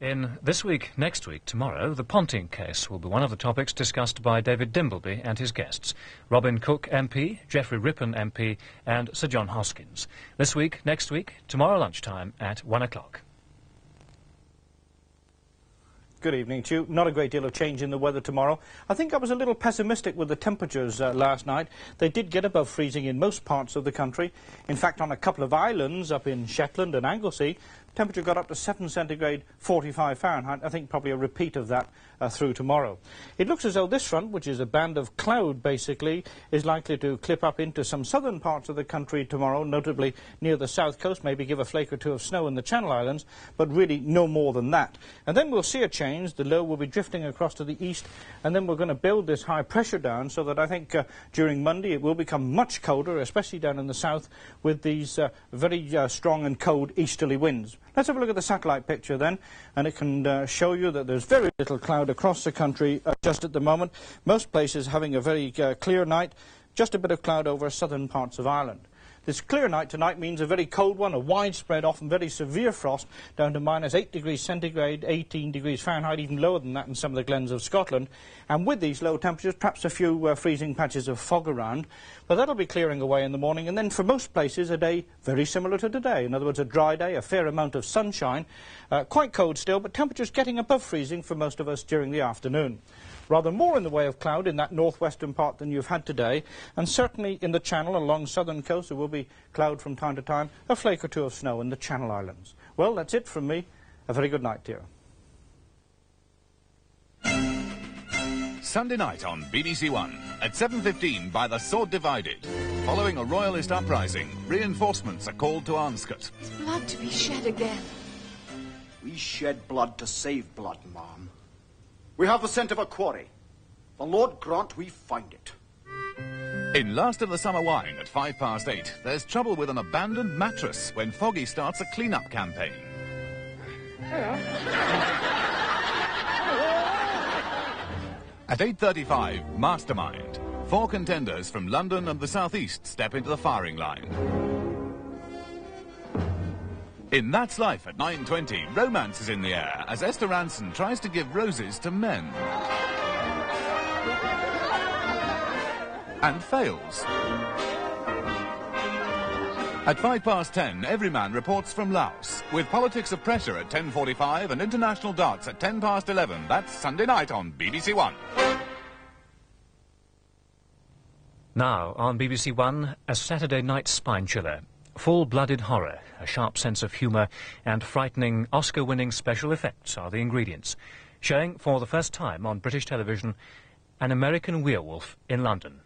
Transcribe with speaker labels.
Speaker 1: In This Week, Next Week, tomorrow, the Ponting case will be one of the topics discussed by David Dimbleby and his guests, Robin Cook MP, Geoffrey Rippon MP and Sir John Hoskyns. This Week, Next Week, tomorrow lunchtime at 1 o'clock.
Speaker 2: Good evening to you. Not a great deal of change in the weather tomorrow. I think I was a little pessimistic with the temperatures uh, last night. They did get above freezing in most parts of the country. In fact, on a couple of islands up in Shetland and Anglesey, temperature got up to 7 centigrade, 45 Fahrenheit. I think probably a repeat of that uh, through tomorrow. It looks as though this front, which is a band of cloud basically, is likely to clip up into some southern parts of the country tomorrow, notably near the south coast, maybe give a flake or two of snow in the Channel Islands, but really no more than that. And then we'll see a change. The low will be drifting across to the east, and then we're going to build this high pressure down so that I think uh, during Monday it will become much colder, especially down in the south, with these uh, very uh, strong and cold easterly winds. Let's have a look at the satellite picture then, and it can uh, show you that there's very little cloud across the country uh, just at the moment. Most places having a very uh, clear night, just a bit of cloud over southern parts of Ireland. This clear night tonight means a very cold one, a widespread, often very severe frost, down to minus 8 degrees centigrade, 18 degrees Fahrenheit, even lower than that in some of the glens of Scotland. And with these low temperatures, perhaps a few uh, freezing patches of fog around. But that'll be clearing away in the morning. And then for most places, a day very similar to today. In other words, a dry day, a fair amount of sunshine. Uh, quite cold still, but temperatures getting above freezing for most of us during the afternoon rather more in the way of cloud in that northwestern part than you've had today, and certainly in the Channel along southern coast there will be cloud from time to time, a flake or two of snow in the Channel Islands. Well, that's it from me. A very good night, dear.
Speaker 3: Sunday night on BBC One at 7.15 by the Sword Divided. Following a royalist uprising, reinforcements are called to Arnescote.
Speaker 4: There's blood to be shed again.
Speaker 5: We shed blood to save blood, Mom. We have the scent of a quarry. The Lord grant we find it.
Speaker 3: In Last of the Summer Wine at five past eight, there's trouble with an abandoned mattress when Foggy starts a clean-up campaign. At 8.35, Mastermind. Four contenders from London and the South East step into the firing line. In That's Life at 9.20, romance is in the air as Esther Rantzen tries to give roses to men. And fails. At five past ten, Everyman reports from Laos, with politics of pressure at 10.45 and international darts at 10 past 11. That's Sunday night on BBC One.
Speaker 1: Now, on BBC One, a Saturday night spine chiller. Full-blooded horror, a sharp sense of humour, and frightening Oscar-winning special effects are the ingredients. Showing for the first time on British television, An American Werewolf in London.